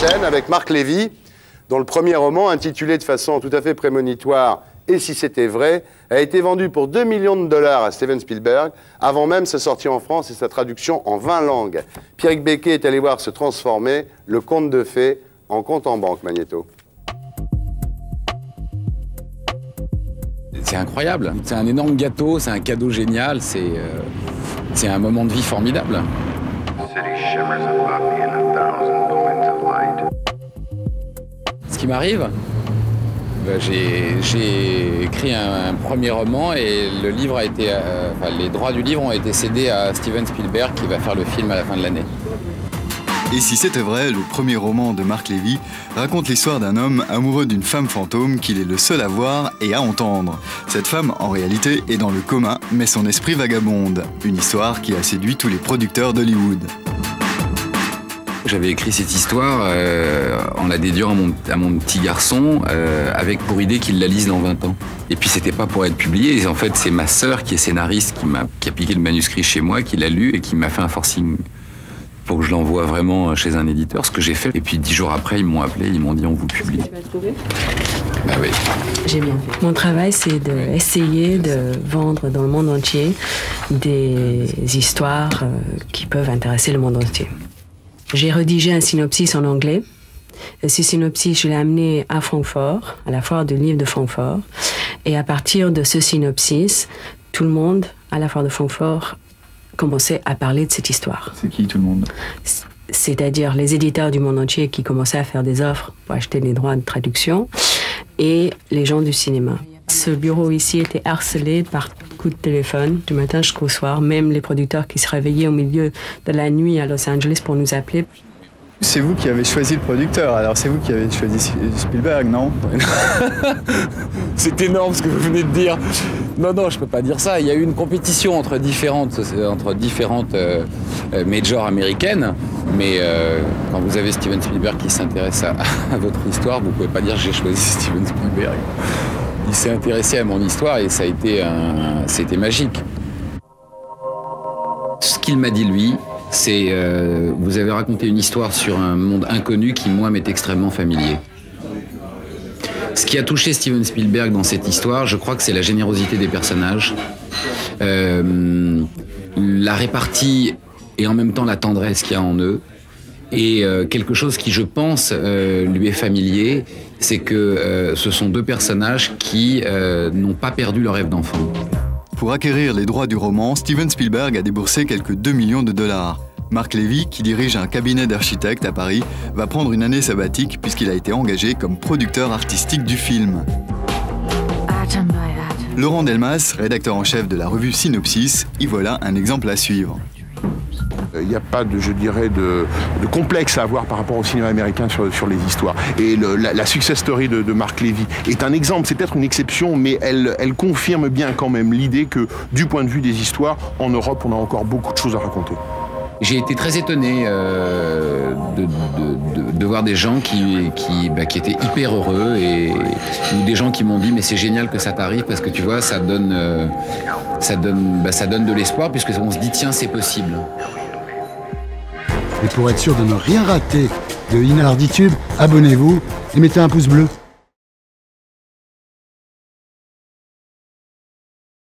chaîne avec Marc Lévy, dont le premier roman, intitulé de façon tout à fait prémonitoire Et si c'était vrai, a été vendu pour 2 millions de dollars à Steven Spielberg, avant même sa sortie en France et sa traduction en 20 langues. Pierre Becquet est allé voir se transformer le conte de fées en compte en banque, Magneto. C'est incroyable, c'est un énorme gâteau, c'est un cadeau génial, c'est euh, c'est un moment de vie formidable. Ce qui m'arrive, bah, j'ai écrit un, premier roman et le livre a été, euh, enfin, les droits du livre ont été cédés à Steven Spielberg qui va faire le film à la fin de l'année. Et si c'était vrai, le premier roman de Marc Lévy raconte l'histoire d'un homme amoureux d'une femme fantôme qu'il est le seul à voir et à entendre. Cette femme, en réalité, est dans le coma, mais son esprit vagabonde. Une histoire qui a séduit tous les producteurs d'Hollywood. J'avais écrit cette histoire euh, en la dédiant à mon, petit garçon, euh, avec pour idée qu'il la lise dans 20 ans. Et puis c'était pas pour être publié. En fait, c'est ma sœur qui est scénariste qui m'a qui a piqué le manuscrit chez moi, qui l'a lu et qui m'a fait un forcing pour que je l'envoie vraiment chez un éditeur, ce que j'ai fait. Et puis dix jours après, ils m'ont appelé, ils m'ont dit on vous publie. Tu vas trouver Bah oui. J'ai bien fait. Mon travail, c'est d'essayer de vendre dans le monde entier des histoires euh, qui peuvent intéresser le monde entier. J'ai rédigé un synopsis en anglais. Ce synopsis, je l'ai amené à Francfort, à la foire du livre de Francfort. Et à partir de ce synopsis, tout le monde à la foire de Francfort commençait à parler de cette histoire. C'est qui tout le monde? C'est-à-dire les éditeurs du monde entier qui commençaient à faire des offres pour acheter des droits de traduction et les gens du cinéma. Ce bureau ici était harcelé par coups de téléphone du matin jusqu'au soir, même les producteurs qui se réveillaient au milieu de la nuit à Los Angeles pour nous appeler. C'est vous qui avez choisi le producteur, alors c'est vous qui avez choisi Spielberg, non? C'est énorme ce que vous venez de dire. Non, non, je peux pas dire ça. Il y a eu une compétition entre différentes, entre différentes euh, euh, majors américaines, mais euh, quand vous avez Steven Spielberg qui s'intéresse à, votre histoire, vous pouvez pas dire j'ai choisi Steven Spielberg. Il s'est intéressé à mon histoire et ça a été, magique. Ce qu'il m'a dit lui, c'est euh, vous avez raconté une histoire sur un monde inconnu qui moi m'est extrêmement familier. Ce qui a touché Steven Spielberg dans cette histoire, je crois que c'est la générosité des personnages, euh, la répartie et en même temps la tendresse qu'il y a en eux. Et euh, quelque chose qui, je pense, lui est familier, c'est que ce sont deux personnages qui n'ont pas perdu leur rêve d'enfant. Pour acquérir les droits du roman, Steven Spielberg a déboursé quelques 2 millions de dollars. Marc Lévy, qui dirige un cabinet d'architectes à Paris, va prendre une année sabbatique puisqu'il a été engagé comme producteur artistique du film. Laurent Delmas, rédacteur en chef de la revue Synopsis, y voilà un exemple à suivre. Il n'y a pas de, je dirais, de, complexe à avoir par rapport au cinéma américain sur, les histoires. Et la, success story de, Marc Lévy est un exemple, c'est peut-être une exception, mais elle, confirme bien quand même l'idée que, du point de vue des histoires, en Europe, on a encore beaucoup de choses à raconter. J'ai été très étonné euh, de, voir des gens bah, qui, étaient hyper heureux et ou des gens qui m'ont dit mais c'est génial que ça t'arrive parce que tu vois ça donne euh, ça donne bah, ça donne de l'espoir puisque on se dit tiens c'est possible. Et pour être sûr de ne rien rater de Inalarditube, abonnez-vous et mettez un pouce bleu.